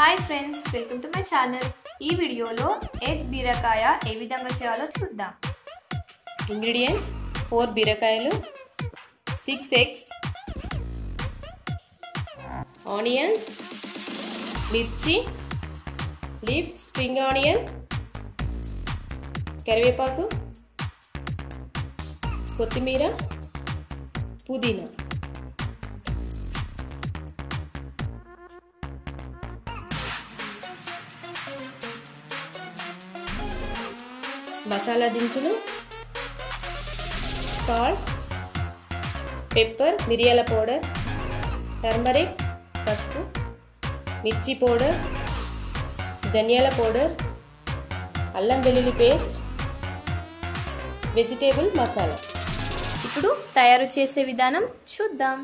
Hi friends welcome to my channel ఈ వీడియోలో egg బీరకాయ ఏ విధంగా చేయాలో చూద్దాం. ఇంగ్రీడియంట్స్ ఫోర్ బీరకాయలు సిక్స్ ఎగ్స్ ఆనియన్స్ మిర్చి లీఫ్ స్ప్రింగ్ ఆనియన్ కరివేపాకు కొత్తిమీర పుదీనా. మసాలా దినుసులు సాల్ట్ పెప్పర్ మిరియాల పౌడర్ టర్మరిక్ పసుపు మిర్చి పౌడర్ ధనియాల పౌడర్ అల్లం వెల్లుల్లి పేస్ట్ వెజిటేబుల్ మసాలా. ఇప్పుడు తయారు చేసే విధానం చూద్దాం.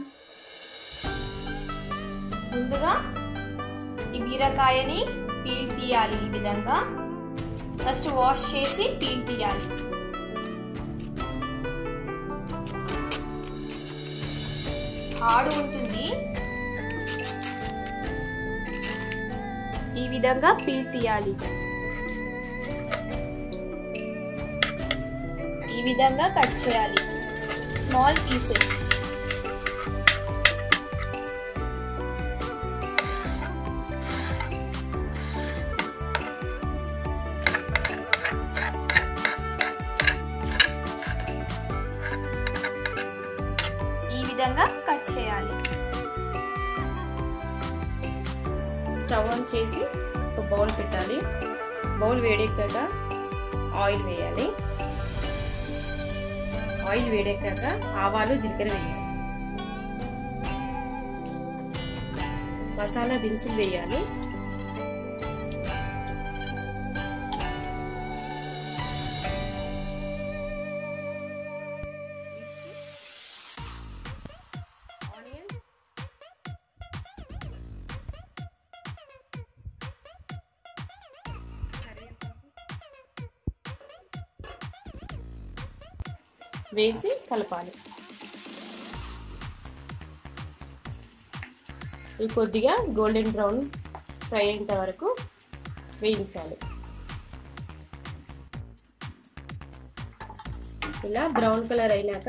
ముందుగా ఈ బీరకాయని పీల్ తీయాలి ఈ విధంగా. ఫస్ట్ వాష్ చేసి పీల్ తీయాలి హార్డ్ ఉంటుంది. ఈ విధంగా పీల్ తీయాలి. ఈ విధంగా కట్ చేయాలి. Small pieces. స్టవ్ ఆన్ చేసి ఒక బౌల్ పెట్టాలి. బౌల్ వేడెక్కాక ఆయిల్ వేయాలి. ఆయిల్ వేడెక్కాక ఆవాలు జీలకర్ర వేయాలి. మసాలా దినుసులు వేయాలి. వేసి కలపాలి. ఇవి కొద్దిగా గోల్డెన్ బ్రౌన్ ఫ్రై అయ్యేంత వరకు వేయించాలి. ఇలా బ్రౌన్ కలర్ అయినాక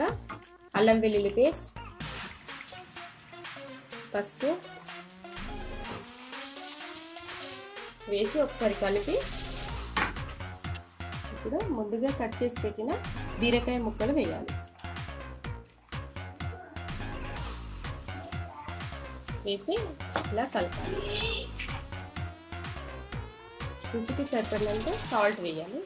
అల్లం వెల్లుల్లి పేస్ట్ పసుపు వేసి ఒకసారి కలిపి ఇప్పుడు ముందుగా కట్ చేసి పెట్టిన బీరకాయ ముక్కలు వేయాలి. వేసి ఇలా కలపాలి. రుచికి సరిపడినంత సాల్ట్ వేయాలి.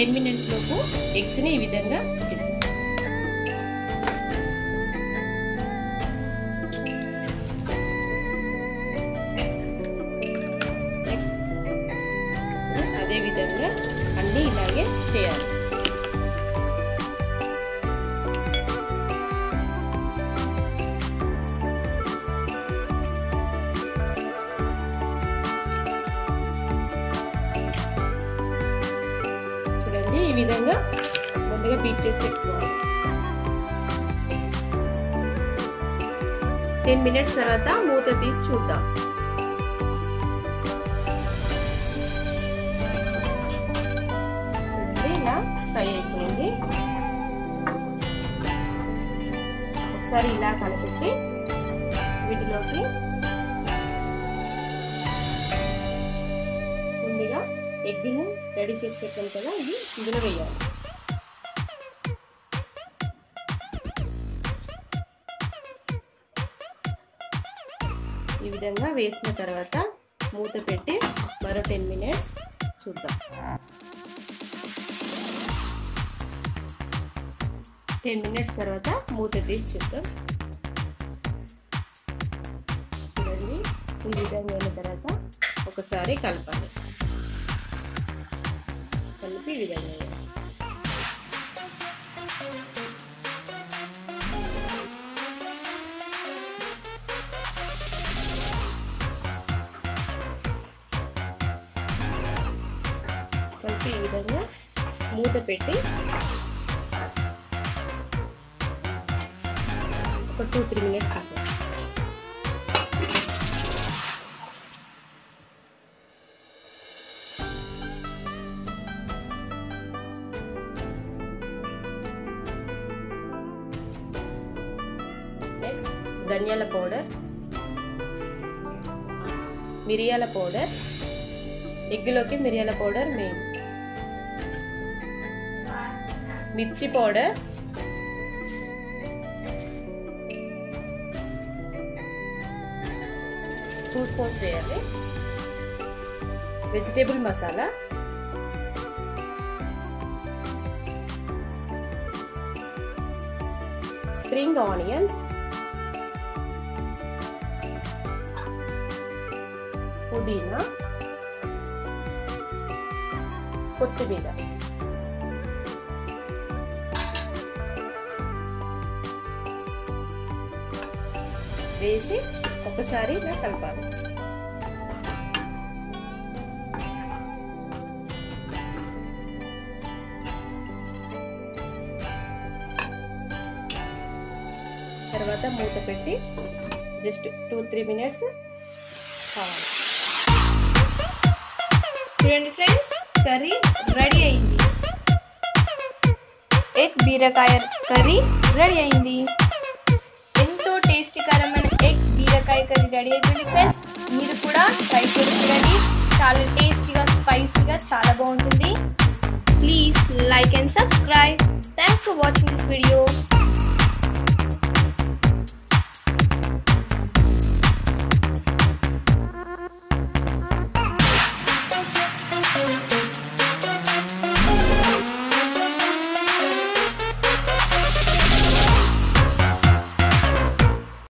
టెన్ మినిట్స్ లోపు ఎగ్స్ని ఈ విధంగా ఈ విధంగా ముందుగా బీట్ చేసి పెట్టుకోవాలి. టెన్ మినిట్స్ తర్వాత మూత తీసి చూద్దాం. చూడండి ఇలా ఫ్రై అయిపోయింది. ఒకసారి ఇలా కలిపెట్టి వీటిలోకి ముందుగా ఎగ్ని రెడీ చేసి పెట్టాం కదా ఇది ఇందులో వేయాలి. ఈ విధంగా వేసిన తర్వాత మూత పెట్టి మరో టెన్ మినిట్స్ చూద్దాం. టెన్ మినిట్స్ తర్వాత మూత తీసి చూద్దాం. చూడండి ఈ విధంగా అయిన తర్వాత ఒకసారి కలపాలి. కలిపి ఈ విధంగా కలిపి ఈ విధంగా మూత పెట్టి ఒక టూ త్రీ మినిట్స్ నెక్స్ట్ ధనియాల పౌడర్ మిరియాల పౌడర్ ఎగ్గులోకి మిరియాల పౌడర్ మెయిన్ మిర్చి పౌడర్ టూ స్పూన్స్ వేయాలి. వెజిటేబుల్ మసాలా స్ప్రింగ్ ఆనియన్స్ పుదీనా కొత్తిమీర వేసి ఒకసారి ఇలా కలపాలి తర్వాత మూత పెట్టి జస్ట్ టూ త్రీ మినిట్స్ కావాలి కర్రీ రెడీ అయింది. ఎగ్ బీరకాయ కర్రీ రెడీ అయింది. ఎంతో టేస్టీకరమైన ఎగ్ బీరకాయ కర్రీ రెడీ అయిపోయింది ఫ్రెండ్స్. మీరు కూడా ట్రై చేసి చూడండి. చాలా టేస్టీగా స్పైసీగా చాలా బాగుంటుంది. Please like and subscribe. Thanks for watching this video